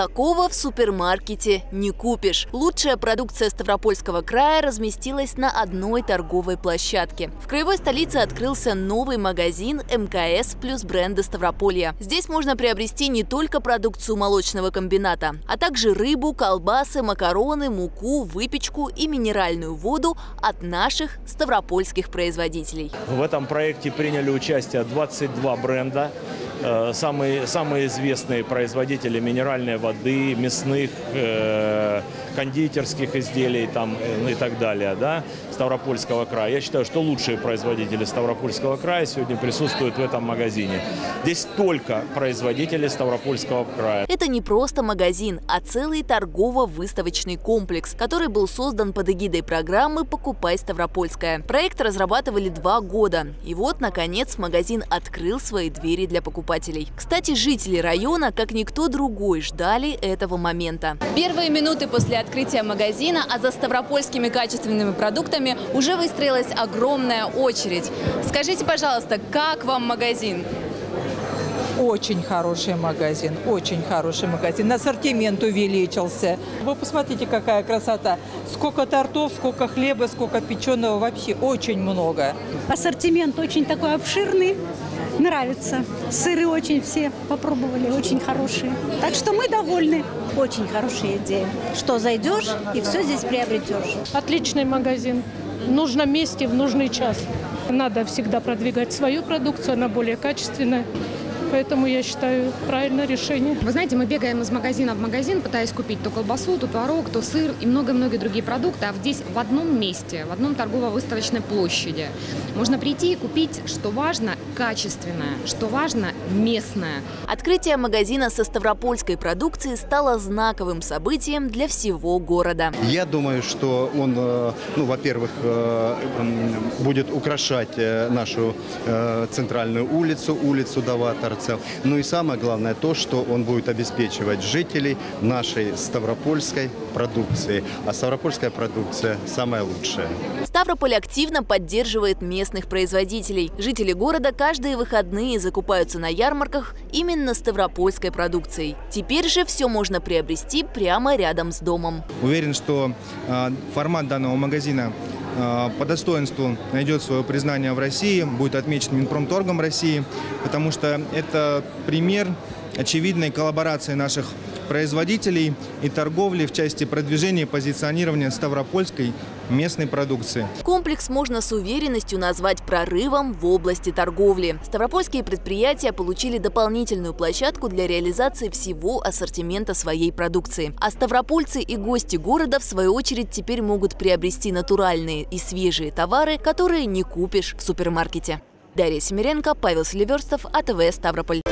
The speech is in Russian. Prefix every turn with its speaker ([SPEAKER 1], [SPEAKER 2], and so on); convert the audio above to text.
[SPEAKER 1] Такого в супермаркете не купишь. Лучшая продукция Ставропольского края разместилась на одной торговой площадке. В краевой столице открылся новый магазин МКС плюс бренды Ставрополья. Здесь можно приобрести не только продукцию молочного комбината, а также рыбу, колбасы, макароны, муку, выпечку и минеральную воду от наших ставропольских производителей.
[SPEAKER 2] В этом проекте приняли участие 22 бренда. Э, Самые, самые известные производители минеральной воды, мясных, э, кондитерских изделий там, э, ну и так далее, да, Ставропольского края. Я считаю, что лучшие производители Ставропольского края сегодня присутствуют в этом магазине. Здесь только производители Ставропольского края.
[SPEAKER 1] Это не просто магазин, а целый торгово-выставочный комплекс, который был создан под эгидой программы «Покупай Ставропольская». Проект разрабатывали два года. И вот, наконец, магазин открыл свои двери для покупателей. Кстати, жители района, как никто другой, ждали этого момента. Первые минуты после открытия магазина, а за ставропольскими качественными продуктами уже выстроилась огромная очередь. Скажите, пожалуйста, как вам магазин?
[SPEAKER 3] Очень хороший магазин, очень хороший магазин. Ассортимент увеличился. Вы посмотрите, какая красота. Сколько тортов, сколько хлеба, сколько печеного. Вообще очень много.
[SPEAKER 4] Ассортимент очень такой обширный. Нравится. Сыры очень все попробовали, очень хорошие. Так что мы довольны.
[SPEAKER 5] Очень хорошая идея. Что зайдешь и все здесь приобретешь.
[SPEAKER 6] Отличный магазин. В нужном месте, в нужный час. Надо всегда продвигать свою продукцию, она более качественная. Поэтому я считаю правильное решение.
[SPEAKER 7] Вы знаете, мы бегаем из магазина в магазин, пытаясь купить то колбасу, то творог, то сыр и много-много другие продукты. А здесь в одном месте, в одном торгово-выставочной площади можно прийти и купить, что важно, качественное, что важно, местное.
[SPEAKER 1] Открытие магазина со ставропольской продукцией стало знаковым событием для всего города.
[SPEAKER 8] Я думаю, что он, э, ну, во-первых, э, будет украшать э, нашу центральную улицу, улицу Даваторцев. Ну и самое главное то, что он будет обеспечивать жителей нашей ставропольской продукции. А ставропольская продукция самая лучшая.
[SPEAKER 1] Ставрополь активно поддерживает местных производителей. Жители города каждые выходные закупаются на ярмарках именно ставропольской продукцией. Теперь же все можно приобрести прямо рядом с домом.
[SPEAKER 9] Уверен, что э, формат данного магазина по достоинству найдет свое признание в России, будет отмечен Минпромторгом России, потому что это пример очевидной коллаборации наших производителей и торговли в части продвижения и позиционирования ставропольской местной продукции.
[SPEAKER 1] Комплекс можно с уверенностью назвать прорывом в области торговли. Ставропольские предприятия получили дополнительную площадку для реализации всего ассортимента своей продукции. А ставропольцы и гости города, в свою очередь, теперь могут приобрести натуральные и свежие товары, которые не купишь в супермаркете. Дарья Семеренко, Павел Селиверстов, АТВ Ставрополь.